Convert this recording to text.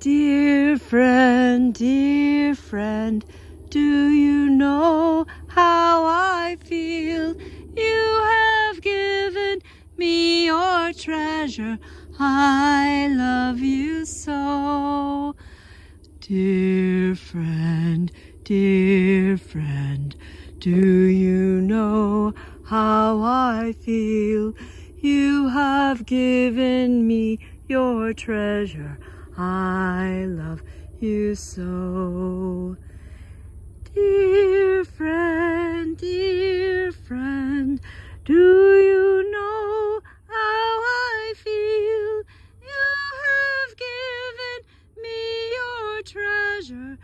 Dear friend, dear friend, do you know how I feel? You have given me your treasure. I love you so. Dear friend, dear friend, do you know how I feel? You have given me your treasure. I love you so. Dear friend, dear friend, do you know how I feel? You have given me your treasure.